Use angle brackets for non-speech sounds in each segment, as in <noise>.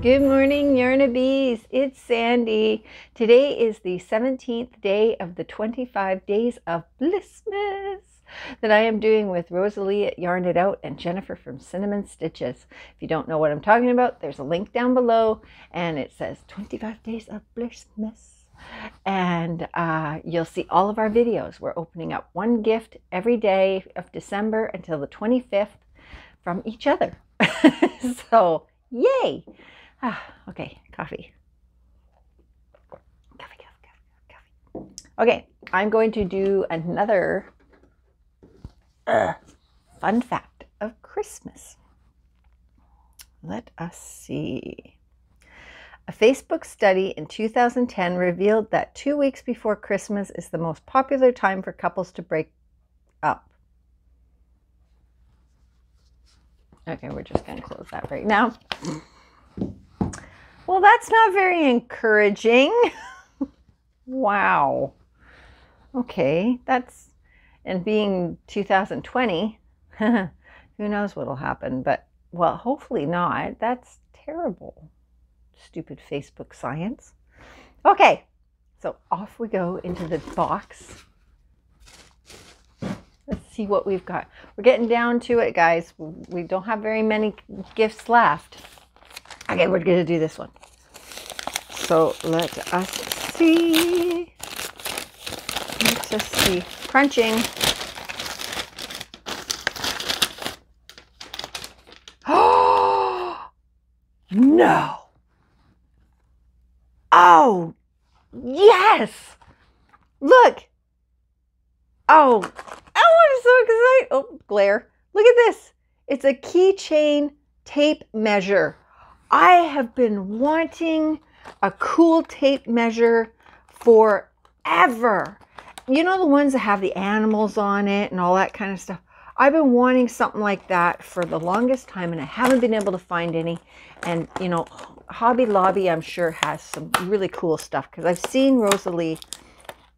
Good morning, Yarnabees. It's Sandy. Today is the 17th day of the 25 days of Blissmas that I am doing with Rosalie at Yarn It Out and Jennifer from Cinnamon Stitches. If you don't know what I'm talking about, there's a link down below and it says 25 days of Blissmas. And uh, you'll see all of our videos. We're opening up one gift every day of December until the 25th from each other. <laughs> so, yay! Ah, okay, coffee. Coffee, coffee, coffee, coffee. Okay, I'm going to do another uh, fun fact of Christmas. Let us see. A Facebook study in 2010 revealed that two weeks before Christmas is the most popular time for couples to break up. Okay, we're just going to close that right now. Well, that's not very encouraging. <laughs> wow. Okay, that's, and being 2020, <laughs> who knows what'll happen, but well, hopefully not. That's terrible. Stupid Facebook science. Okay, so off we go into the box. Let's see what we've got. We're getting down to it, guys. We don't have very many gifts left. Okay, we're going to do this one. So let us see. Let's just see. Crunching. Oh, <gasps> no. Oh, yes. Look. Oh, oh, I'm so excited. Oh, glare. Look at this. It's a keychain tape measure. I have been wanting a cool tape measure forever. You know, the ones that have the animals on it and all that kind of stuff. I've been wanting something like that for the longest time and I haven't been able to find any. And, you know, Hobby Lobby, I'm sure, has some really cool stuff because I've seen Rosalie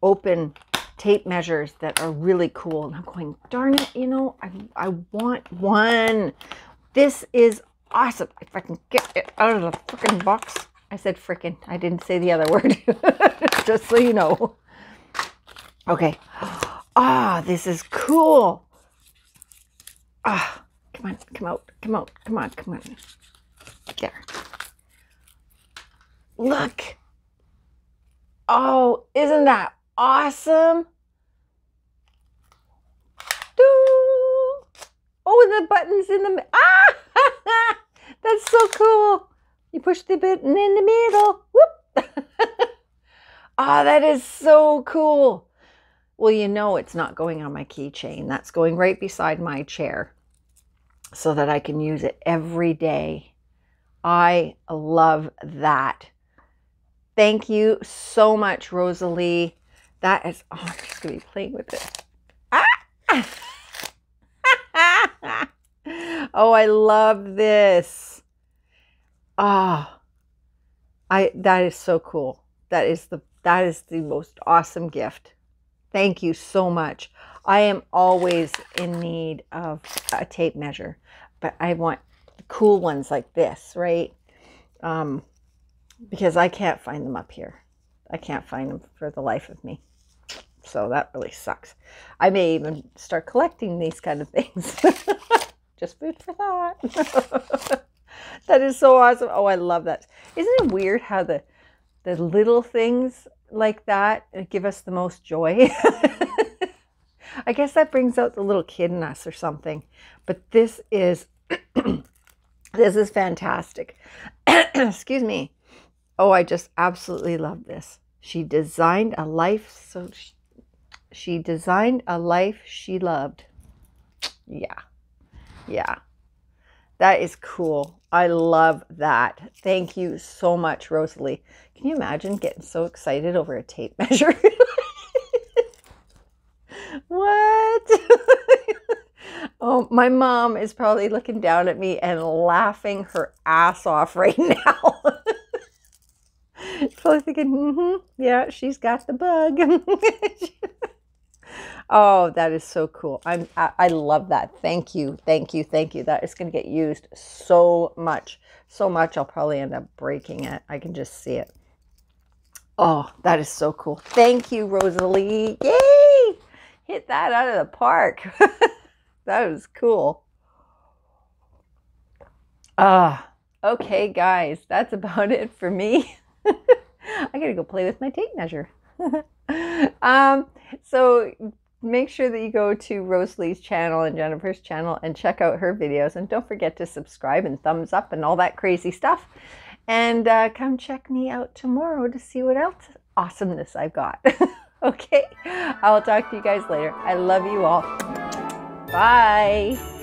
open tape measures that are really cool. And I'm going, darn it, you know, I, I want one. This is awesome. If I can get it out of the freaking box. I said frickin'. I didn't say the other word. <laughs> Just so you know. Okay. Ah, this is cool. Ah, come on, come out, come out, come on, come on. There. Look. Oh, isn't that awesome? Oh, the button's in the... <laughs> Ah! <laughs> That's so cool. You push the button in the middle. Whoop. <laughs> Ah, oh, that is so cool. Well, you know it's not going on my keychain. That's going right beside my chair so that I can use it every day. I love that. Thank you so much, Rosalie. That is, oh, I'm just going to be playing with it. Ah! <laughs> oh, I love this. Ah, oh, I that is so cool. That is the that is the most awesome gift. Thank you so much. I am always in need of a tape measure, but I want cool ones like this, right? Um, because I can't find them up here. I can't find them for the life of me. So that really sucks. I may even start collecting these kind of things. <laughs> Just food for thought. <laughs> <laughs> that is so awesome. Oh, I love that. Isn't it weird how the the little things like that uh, give us the most joy? <laughs> I guess that brings out the little kid in us or something. But this is <clears throat> this is fantastic. <clears throat> Excuse me. Oh, I just absolutely love this. She designed a life so she, she designed a life she loved. Yeah. Yeah. That is cool. I love that. Thank you so much, Rosalie. Can you imagine getting so excited over a tape <laughs> measure? what? <laughs> oh, my mom is probably looking down at me and laughing her ass off right <laughs> now. probably thinking, mm-hmm, yeah, she's got the bug. Oh, that is so cool. I'm I, I love that. Thank you. Thank you. Thank you. That is going to get used so much. So much I'll probably end up breaking it. I can just see it. Oh, that is so cool. Thank you, Rosalie. Yay! Hit that out of the park. <laughs> that was cool. Ah, okay, guys, that's about it for me. <laughs> I gotta go play with my tape measure. <laughs> um, so make sure that you go to Rosalie's channel and Jennifer's channel and check out her videos. And don't forget to subscribe and thumbs up and all that crazy stuff. And uh, come check me out tomorrow to see what else awesomeness I've got. <laughs> okay, I'll talk to you guys later. I love you all. Bye.